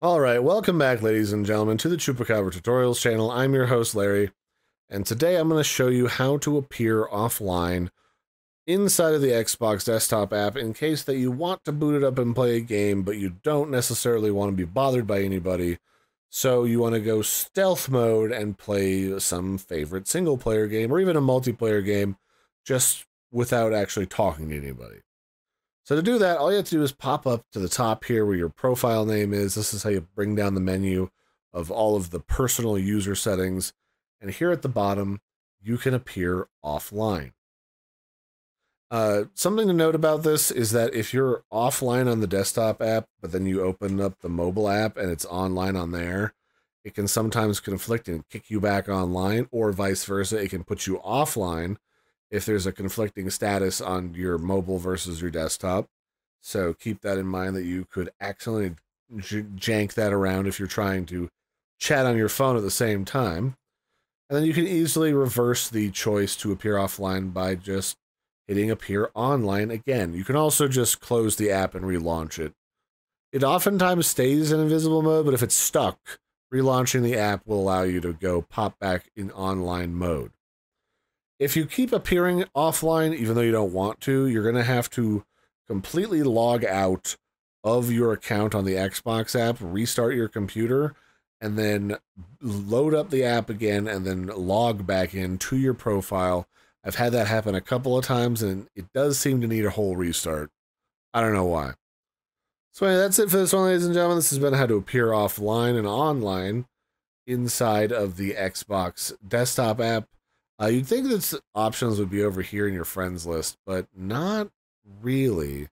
All right, welcome back, ladies and gentlemen, to the Chupacabra Tutorials channel. I'm your host, Larry, and today I'm going to show you how to appear offline inside of the Xbox desktop app in case that you want to boot it up and play a game, but you don't necessarily want to be bothered by anybody. So you want to go stealth mode and play some favorite single player game or even a multiplayer game just without actually talking to anybody. So to do that, all you have to do is pop up to the top here where your profile name is. This is how you bring down the menu of all of the personal user settings. And here at the bottom, you can appear offline. Uh, something to note about this is that if you're offline on the desktop app, but then you open up the mobile app and it's online on there, it can sometimes conflict and kick you back online, or vice versa. It can put you offline if there's a conflicting status on your mobile versus your desktop. So keep that in mind that you could accidentally jank that around if you're trying to chat on your phone at the same time. And then you can easily reverse the choice to appear offline by just hitting appear online again. You can also just close the app and relaunch it. It oftentimes stays in invisible mode, but if it's stuck, relaunching the app will allow you to go pop back in online mode if you keep appearing offline, even though you don't want to, you're going to have to completely log out of your account on the Xbox app, restart your computer, and then load up the app again and then log back in to your profile. I've had that happen a couple of times and it does seem to need a whole restart. I don't know why. So, anyway, that's it for this one, ladies and gentlemen. This has been how to appear offline and online inside of the Xbox desktop app. Uh, you'd think that options would be over here in your friends list, but not really.